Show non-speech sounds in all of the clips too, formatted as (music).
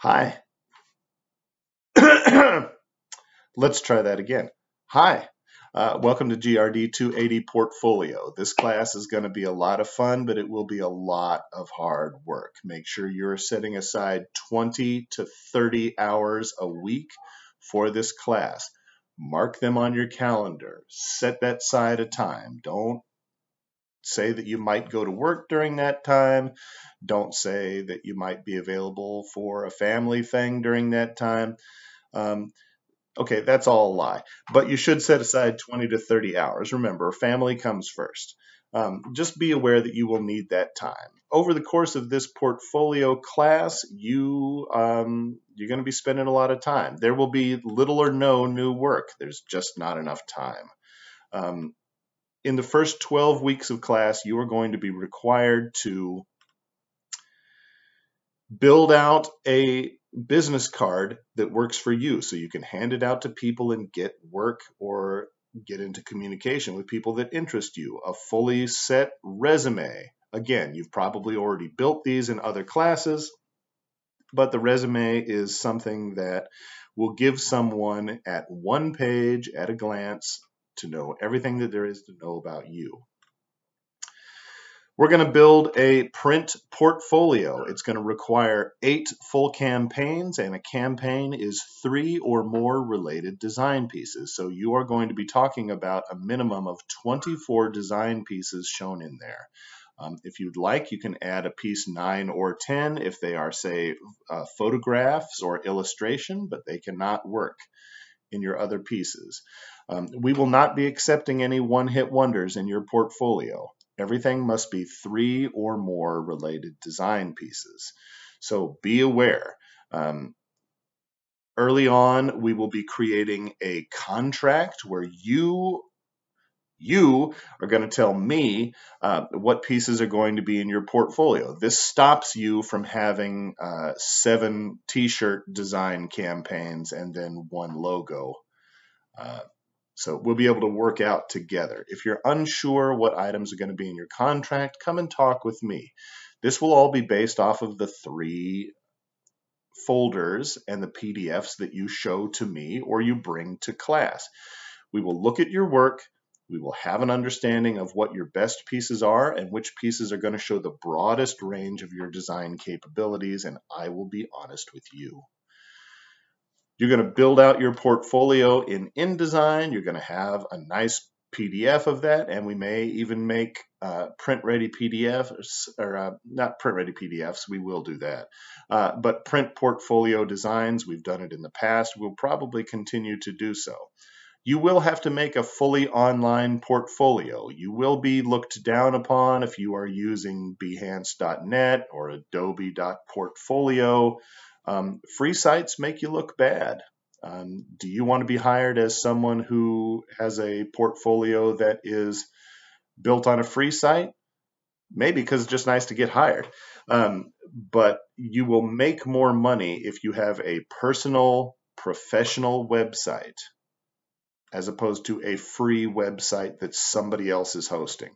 Hi. (coughs) Let's try that again. Hi. Uh, welcome to GRD 280 Portfolio. This class is going to be a lot of fun, but it will be a lot of hard work. Make sure you're setting aside 20 to 30 hours a week for this class. Mark them on your calendar. Set that side of time. Don't say that you might go to work during that time. Don't say that you might be available for a family thing during that time. Um, okay, that's all a lie. But you should set aside 20 to 30 hours. Remember, family comes first. Um, just be aware that you will need that time. Over the course of this portfolio class, you um, you're going to be spending a lot of time. There will be little or no new work. There's just not enough time. Um, in the first 12 weeks of class, you are going to be required to build out a business card that works for you so you can hand it out to people and get work or get into communication with people that interest you. A fully set resume. Again, you've probably already built these in other classes, but the resume is something that will give someone at one page, at a glance, to know everything that there is to know about you. We're going to build a print portfolio. It's going to require eight full campaigns, and a campaign is three or more related design pieces. So you are going to be talking about a minimum of 24 design pieces shown in there. Um, if you'd like, you can add a piece 9 or 10 if they are, say, uh, photographs or illustration, but they cannot work in your other pieces. Um, we will not be accepting any one-hit wonders in your portfolio. Everything must be three or more related design pieces. So be aware. Um, early on, we will be creating a contract where you you are going to tell me uh, what pieces are going to be in your portfolio. This stops you from having uh, seven t-shirt design campaigns and then one logo. Uh, so we'll be able to work out together. If you're unsure what items are going to be in your contract, come and talk with me. This will all be based off of the three folders and the PDFs that you show to me or you bring to class. We will look at your work. We will have an understanding of what your best pieces are and which pieces are going to show the broadest range of your design capabilities, and I will be honest with you. You're going to build out your portfolio in InDesign. You're going to have a nice PDF of that, and we may even make uh, print-ready PDFs, or uh, not print-ready PDFs. We will do that, uh, but print portfolio designs. We've done it in the past. We'll probably continue to do so. You will have to make a fully online portfolio. You will be looked down upon if you are using Behance.net or Adobe.portfolio. Um, free sites make you look bad. Um, do you want to be hired as someone who has a portfolio that is built on a free site? Maybe because it's just nice to get hired. Um, but you will make more money if you have a personal, professional website as opposed to a free website that somebody else is hosting.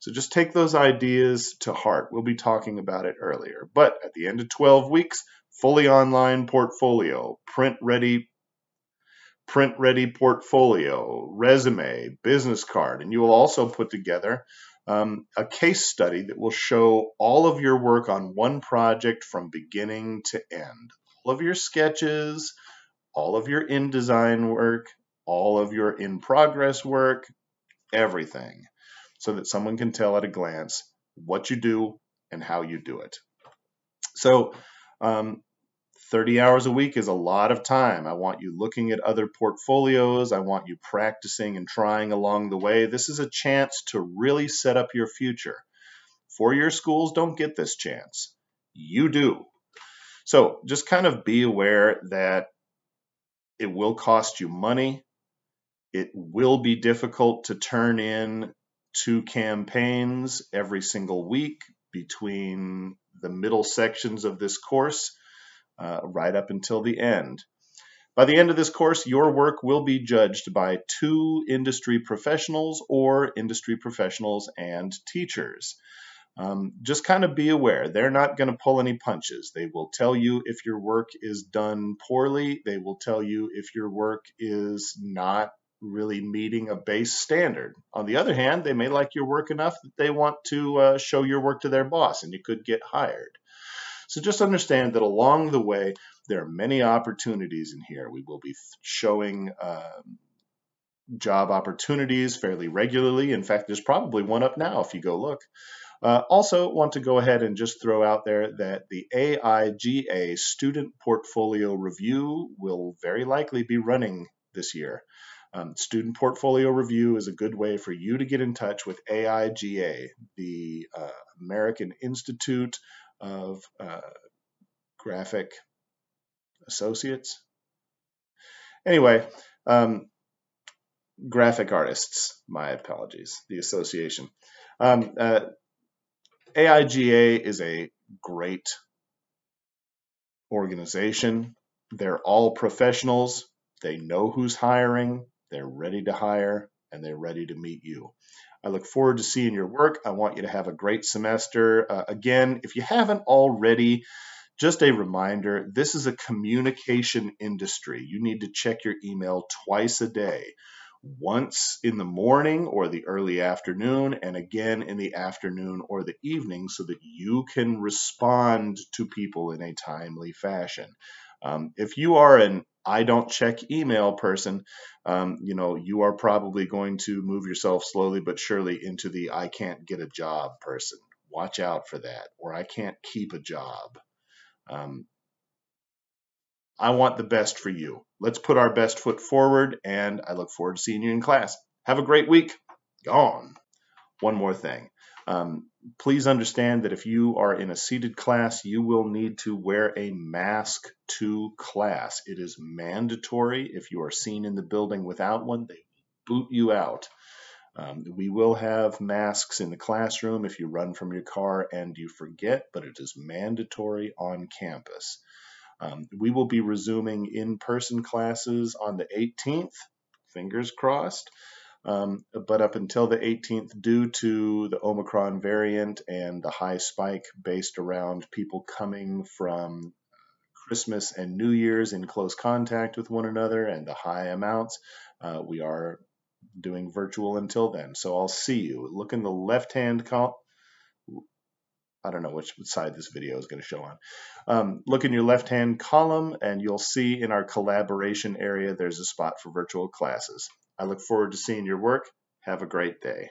So just take those ideas to heart. We'll be talking about it earlier. But at the end of 12 weeks, fully online portfolio, print ready print ready portfolio, resume, business card, and you will also put together um, a case study that will show all of your work on one project from beginning to end. All of your sketches, all of your InDesign work, all of your in progress work, everything, so that someone can tell at a glance what you do and how you do it. So um, 30 hours a week is a lot of time. I want you looking at other portfolios. I want you practicing and trying along the way. This is a chance to really set up your future. Four-year schools don't get this chance. You do. So just kind of be aware that it will cost you money. It will be difficult to turn in two campaigns every single week between the middle sections of this course uh, right up until the end. By the end of this course, your work will be judged by two industry professionals or industry professionals and teachers. um, just kind of be aware. They're not going to pull any punches. They will tell you if your work is done poorly. They will tell you if your work is not really meeting a base standard. On the other hand, they may like your work enough that they want to uh, show your work to their boss and you could get hired. So just understand that along the way, there are many opportunities in here. We will be showing um, job opportunities fairly regularly. In fact, there's probably one up now if you go look. Uh, also, want to go ahead and just throw out there that the AIGA Student Portfolio Review will very likely be running this year. Um, student Portfolio Review is a good way for you to get in touch with AIGA, the uh, American Institute of uh, Graphic Associates. Anyway, um, graphic artists, my apologies, the association. Um, uh, AIGA is a great organization. They're all professionals. They know who's hiring. They're ready to hire and they're ready to meet you. I look forward to seeing your work. I want you to have a great semester. Uh, again, if you haven't already, just a reminder this is a communication industry. You need to check your email twice a day once in the morning or the early afternoon, and again in the afternoon or the evening so that you can respond to people in a timely fashion. Um, if you are an I don't check email person, um, you know, you are probably going to move yourself slowly but surely into the I can't get a job person. Watch out for that, or I can't keep a job. Um, I want the best for you. Let's put our best foot forward, and I look forward to seeing you in class. Have a great week. Gone. One more thing. Um, please understand that if you are in a seated class, you will need to wear a mask to class. It is mandatory. If you are seen in the building without one, they boot you out. Um, we will have masks in the classroom if you run from your car and you forget, but it is mandatory on campus. Um, we will be resuming in person classes on the 18th, fingers crossed. Um, but up until the 18th, due to the Omicron variant and the high spike based around people coming from Christmas and New Year's in close contact with one another and the high amounts, uh, we are doing virtual until then. So I'll see you. Look in the left hand column. I don't know which side this video is going to show on. Um, look in your left-hand column and you'll see in our collaboration area there's a spot for virtual classes. I look forward to seeing your work. Have a great day.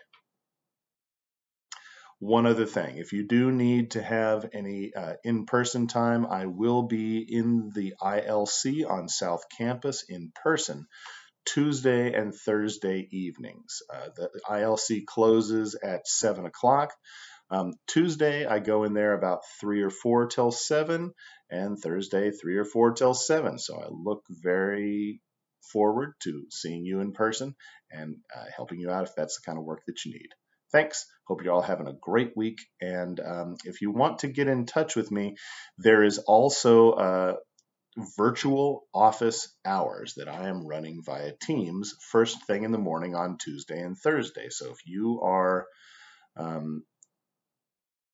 One other thing, if you do need to have any uh, in-person time, I will be in the ILC on South Campus in person Tuesday and Thursday evenings. Uh, the ILC closes at 7 o'clock. Um, Tuesday, I go in there about 3 or 4 till 7, and Thursday, 3 or 4 till 7. So I look very forward to seeing you in person and uh, helping you out if that's the kind of work that you need. Thanks. Hope you're all having a great week. And um, if you want to get in touch with me, there is also uh, virtual office hours that I am running via Teams first thing in the morning on Tuesday and Thursday. So if you are um,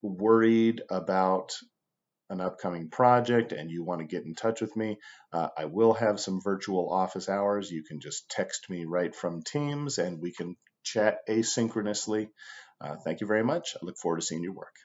worried about an upcoming project and you want to get in touch with me, uh, I will have some virtual office hours. You can just text me right from Teams and we can chat asynchronously. Uh, thank you very much. I look forward to seeing your work.